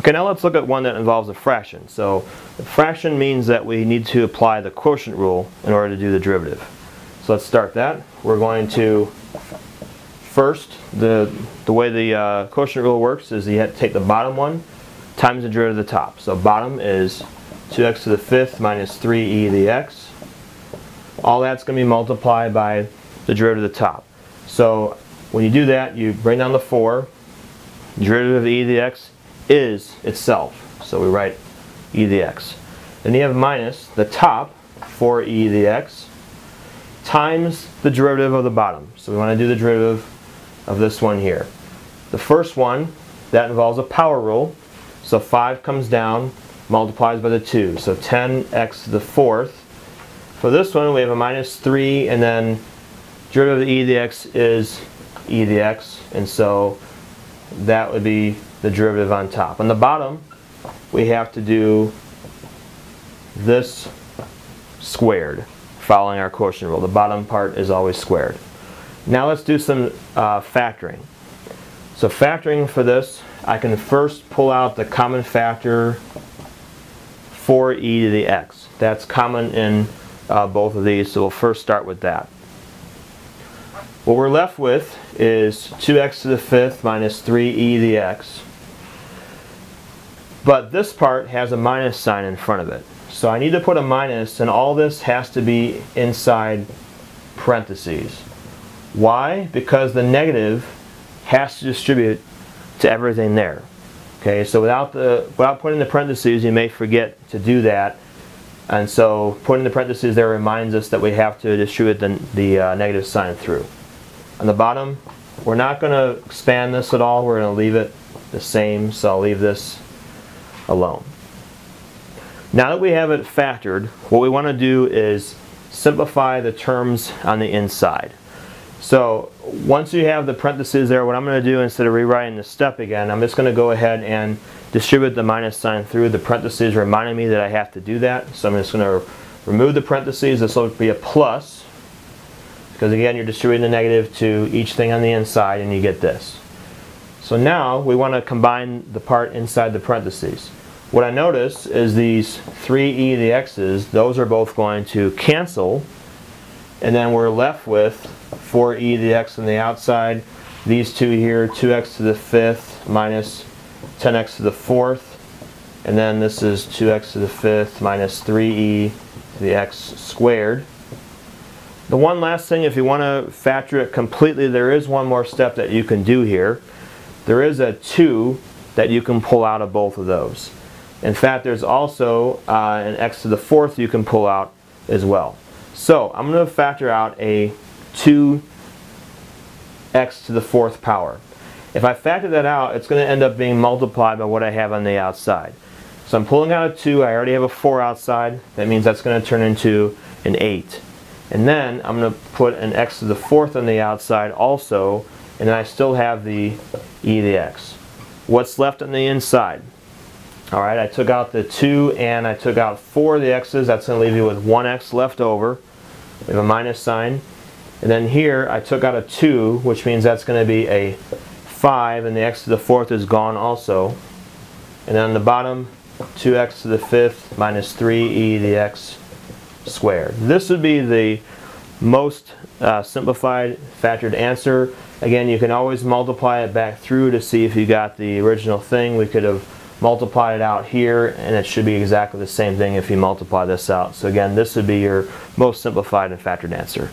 Okay, now let's look at one that involves a fraction. So a fraction means that we need to apply the quotient rule in order to do the derivative. So let's start that. We're going to first, the, the way the uh, quotient rule works is you have to take the bottom one times the derivative of the top. So bottom is 2x to the fifth minus 3e to the x. All that's going to be multiplied by the derivative of the top. So when you do that, you bring down the 4, derivative of e to the x is itself. So we write e to the x. Then you have minus the top, 4e to the x, times the derivative of the bottom. So we want to do the derivative of this one here. The first one, that involves a power rule. So 5 comes down, multiplies by the 2. So 10x to the fourth. For this one, we have a minus 3, and then derivative of e to the x is e to the x. And so that would be the derivative on top. On the bottom, we have to do this squared, following our quotient rule. The bottom part is always squared. Now let's do some uh, factoring. So factoring for this, I can first pull out the common factor 4e to the x. That's common in uh, both of these, so we'll first start with that. What we're left with is 2x to the fifth minus 3e to the x. But this part has a minus sign in front of it. So I need to put a minus, and all this has to be inside parentheses. Why? Because the negative has to distribute to everything there. Okay, so without the without putting the parentheses, you may forget to do that. And so putting the parentheses there reminds us that we have to distribute the, the uh, negative sign through. On the bottom, we're not going to expand this at all. We're going to leave it the same, so I'll leave this alone. Now that we have it factored, what we want to do is simplify the terms on the inside. So once you have the parentheses there, what I'm going to do instead of rewriting the step again, I'm just going to go ahead and distribute the minus sign through. The parentheses reminding me that I have to do that. So I'm just going to remove the parentheses. This will be a plus because again you're distributing the negative to each thing on the inside and you get this. So now we want to combine the part inside the parentheses. What I notice is these 3e to the x's, those are both going to cancel and then we're left with 4e to the x on the outside. These two here, 2x to the fifth minus 10x to the fourth. And then this is 2x to the fifth minus 3e to the x squared. The one last thing, if you want to factor it completely, there is one more step that you can do here. There is a 2 that you can pull out of both of those. In fact, there's also uh, an x to the fourth you can pull out as well. So I'm going to factor out a 2x to the fourth power. If I factor that out, it's going to end up being multiplied by what I have on the outside. So I'm pulling out a 2, I already have a 4 outside. That means that's going to turn into an 8. And then I'm going to put an x to the fourth on the outside also, and then I still have the e to the x. What's left on the inside? All right, I took out the 2 and I took out 4 of the x's. That's going to leave you with 1x left over. We have a minus sign. And then here I took out a 2, which means that's going to be a 5, and the x to the fourth is gone also. And then on the bottom, 2x to the fifth minus 3e to the x squared. This would be the most uh, simplified factored answer. Again, you can always multiply it back through to see if you got the original thing. We could have multiply it out here and it should be exactly the same thing if you multiply this out. So again, this would be your most simplified and factored answer.